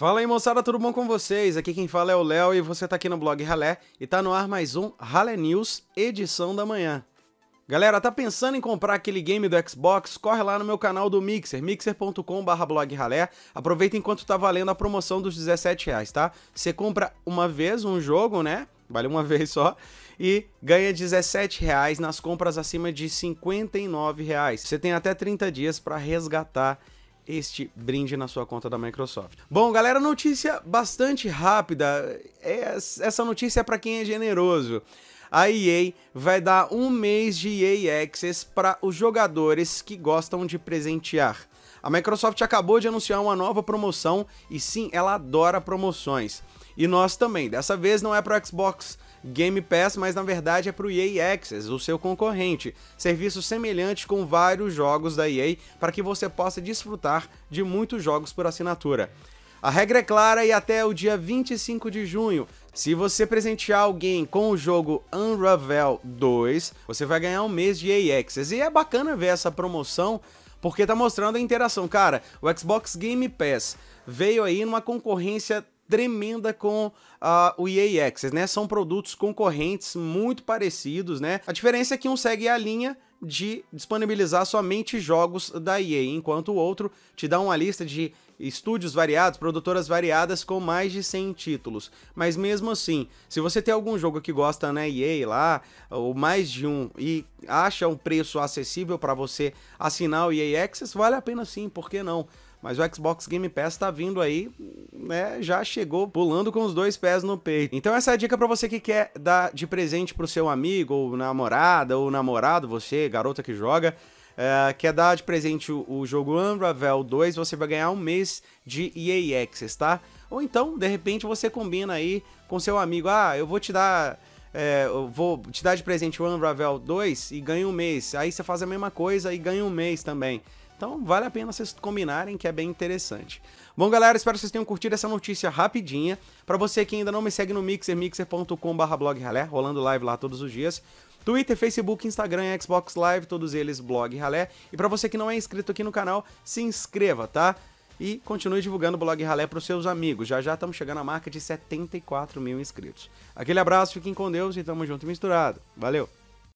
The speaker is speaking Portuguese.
Fala aí moçada, tudo bom com vocês? Aqui quem fala é o Léo e você tá aqui no blog Ralé e tá no ar mais um Ralé News, edição da manhã. Galera, tá pensando em comprar aquele game do Xbox? Corre lá no meu canal do Mixer, mixer.com.br blogralé. Aproveita enquanto tá valendo a promoção dos 17 reais, tá? Você compra uma vez um jogo, né? Vale uma vez só. E ganha 17 reais nas compras acima de 59 reais. Você tem até 30 dias para resgatar este brinde na sua conta da Microsoft. Bom, galera, notícia bastante rápida. Essa notícia é para quem é generoso a EA vai dar um mês de EA Access para os jogadores que gostam de presentear. A Microsoft acabou de anunciar uma nova promoção e sim, ela adora promoções. E nós também. Dessa vez não é para Xbox Game Pass, mas na verdade é para o EA Access, o seu concorrente. Serviço semelhante com vários jogos da EA para que você possa desfrutar de muitos jogos por assinatura. A regra é clara e até o dia 25 de junho. Se você presentear alguém com o jogo Unravel 2, você vai ganhar um mês de Access. E é bacana ver essa promoção porque tá mostrando a interação. Cara, o Xbox Game Pass veio aí numa concorrência tremenda com uh, o EA Access, né? São produtos concorrentes muito parecidos, né? A diferença é que um segue a linha de disponibilizar somente jogos da EA, enquanto o outro te dá uma lista de estúdios variados, produtoras variadas com mais de 100 títulos. Mas mesmo assim, se você tem algum jogo que gosta na EA lá, ou mais de um, e acha um preço acessível para você assinar o EA Access, vale a pena sim, por que não? Mas o Xbox Game Pass tá vindo aí, né? Já chegou pulando com os dois pés no peito. Então essa é a dica para você que quer dar de presente pro seu amigo, ou namorada, ou namorado, você, garota que joga. É, quer dar de presente o, o jogo Unravel 2, você vai ganhar um mês de EA Access, tá? Ou então, de repente, você combina aí com seu amigo, ah, eu vou te dar é, eu vou te dar de presente o Unravel 2 e ganha um mês. Aí você faz a mesma coisa e ganha um mês também. Então vale a pena vocês combinarem que é bem interessante. Bom, galera, espero que vocês tenham curtido essa notícia rapidinha. Para você que ainda não me segue no Mixer, mixer.com/blogralé, rolando live lá todos os dias. Twitter, Facebook, Instagram Xbox Live, todos eles blog Ralé. E para você que não é inscrito aqui no canal, se inscreva, tá? E continue divulgando o blog Ralé para os seus amigos. Já já estamos chegando à marca de 74 mil inscritos. Aquele abraço, fiquem com Deus e tamo junto e misturado. Valeu!